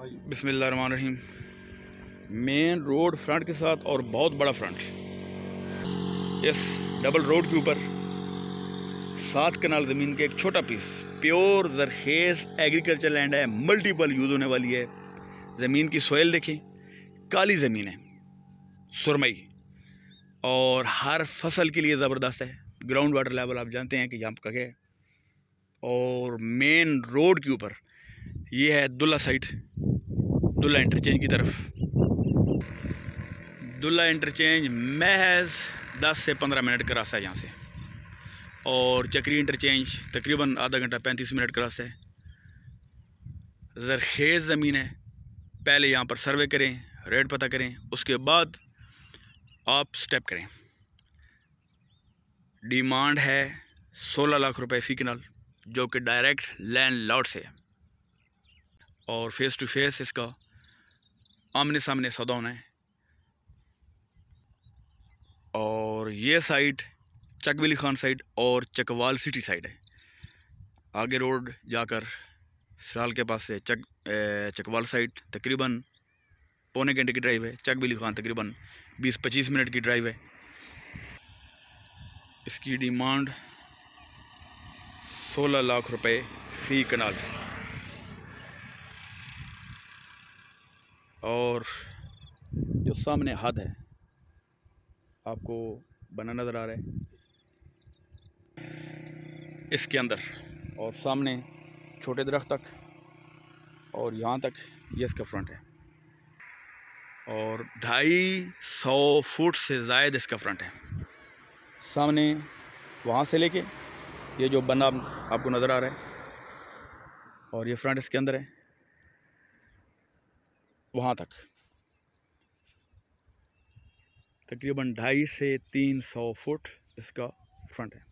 बिसमीम main road front के साथ और बहुत बड़ा फ्रंट। इस डबल रोड के ऊपर। सात कनाल ज़मीन के एक छोटा पीस प्योर जरखेज़ एग्रीकल्चर लैंड है मल्टीपल यूज़ होने वाली है। ज़मीन की सोयल देखें, काली ज़मीन है, सुरमई। और हर फ़सल के लिए ज़बरदस्त है। ग्राउंड वाटर लेवल आप जानते हैं कि यहाँ पर है। और मेन रोड के ऊपर, ये है दुल्ला साइड दुल्ला इंटरचेंज की तरफ़। दुल्ला इंटरचेंज महज 10 से 15 मिनट का रास्ता है यहाँ से। और चक्री इंटरचेंज तकरीबन आधा घंटा 35 मिनट का रास्ता है। जरखेज़ ज़मीन है, पहले यहाँ पर सर्वे करें, रेट पता करें, उसके बाद आप स्टेप करें। डिमांड है 16 लाख रुपए फ़ी कनाल जो कि डायरेक्ट लैंड लॉर्ड से और फेस टू फेस इसका आमने सामने सौदा होना है। और ये साइड चकबिली खान साइड और चकवाल सिटी साइड है। आगे रोड जाकर सराल के पास से चक चकवाल साइड तकरीबन पौने घंटे की ड्राइव है। चकबिली खान तकरीबन 20-25 मिनट की ड्राइव है। इसकी डिमांड 16 लाख रुपए फ़ी कनाल और जो सामने हद है, आपको बना नज़र आ रहा है। इसके अंदर और सामने छोटे दरख्त तक और यहाँ तक ये इसका फ्रंट है। और ढाई सौ फुट से ज़ायद इसका फ्रंट है। सामने वहाँ से लेके ये जो बना आपको नज़र आ रहा है और ये फ्रंट इसके अंदर है। वहाँ तक। तकरीबन ढाई से तीन सौ फुट इसका फ्रंट है।